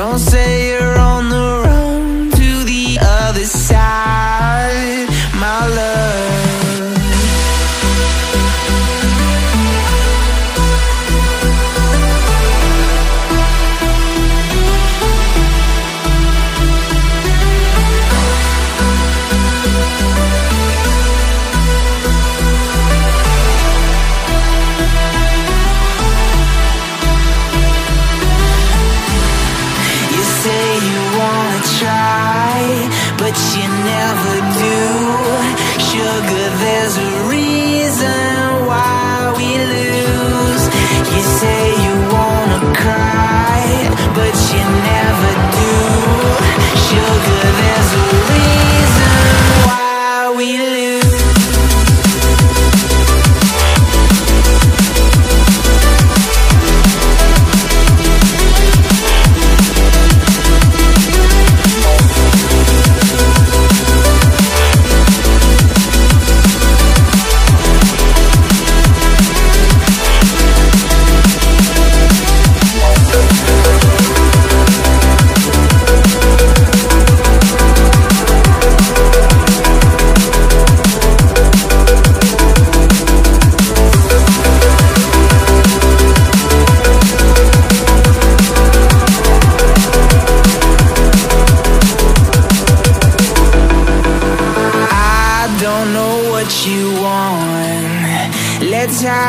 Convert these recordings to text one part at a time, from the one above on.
Don't say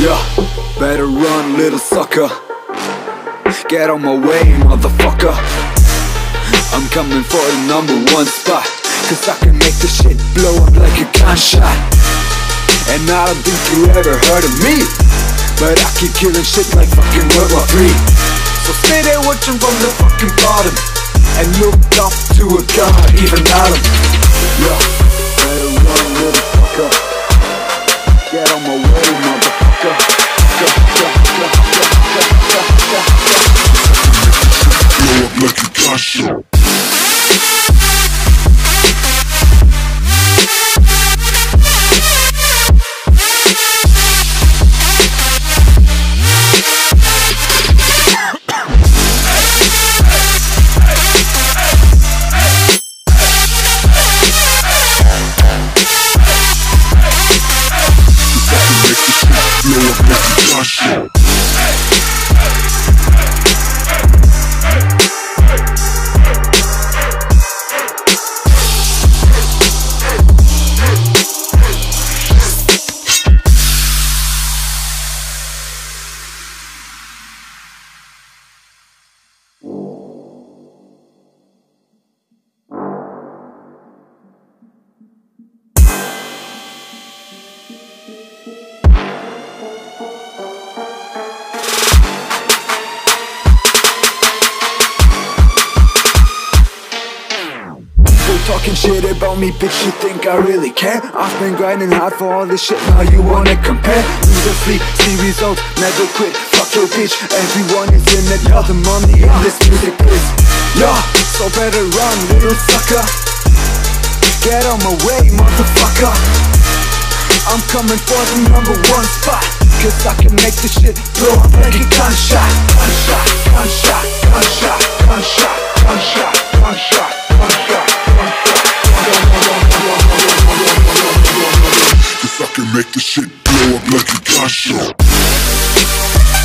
Yeah, better run, little sucker. Get on my way, motherfucker. I'm coming for the number one spot. Cause I can make this shit blow up like a gunshot. And I don't think you ever heard of me. But I keep killing shit like fucking World War III. So stay there watching from the fucking bottom. And look up to a god, even Adam. Yeah, better run, little fucker. Get on my way, motherfucker. Blow up like a gunshot. on me, bitch, you think I really care? I've been grinding hard for all this shit, now you wanna compare? Loser sleep, see results, never quit, fuck your bitch Everyone is in it, all the money in this music is. Yeah, so better run, little sucker Get on my way, motherfucker I'm coming for the number one spot Cause I can make this shit blow up like a gunshot Gunshot, gunshot, gunshot, gunshot, gunshot, gunshot, gunshot, gunshot. make the shit blow up like a gun show.